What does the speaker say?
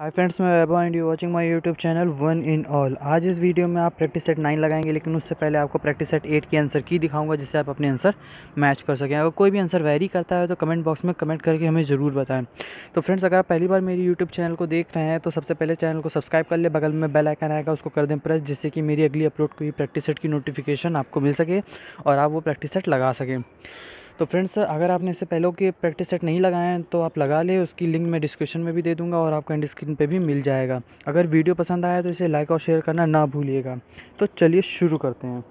हाय friends मैं Vaibhav and you watching my YouTube channel one in all आज इस video में आप प्रैक्टिस सेट नाइन लगाएँगे, लेकिन उससे पहले आपको प्रैक्टिस सेट एट की आंसर की दिखाऊँगा, जिससे आप अपने आंसर मैच कर सकें। अगर कोई भी आंसर वेरी करता है तो कमेंट बॉक्स में कमेंट करके हमें ज़रूर बताएँ। तो फ्रेंड्स अगर आप पहली बार मेरी यूट्यूब चैनल को देख रहे हैं तो सबसे पहले चैनल को सब्सक्राइब कर ले, बगल में बेल आइकन आएगा, उसको कर दें प्रेस जिससे कि मेरी अगली अपलोड हुई प्रैक्टिस सेट की नोटिफिकेशन आपको मिल सके और आप वो प्रैक्टिस सेट लगा सकें। तो फ्रेंड्स, अगर आपने इससे पहले के प्रैक्टिस सेट नहीं लगाए हैं तो आप लगा लें, उसकी लिंक मैं डिस्क्रिप्शन में भी दे दूँगा और आपको एंड स्क्रीन पे भी मिल जाएगा। अगर वीडियो पसंद आया तो इसे लाइक और शेयर करना ना भूलिएगा। तो चलिए शुरू करते हैं।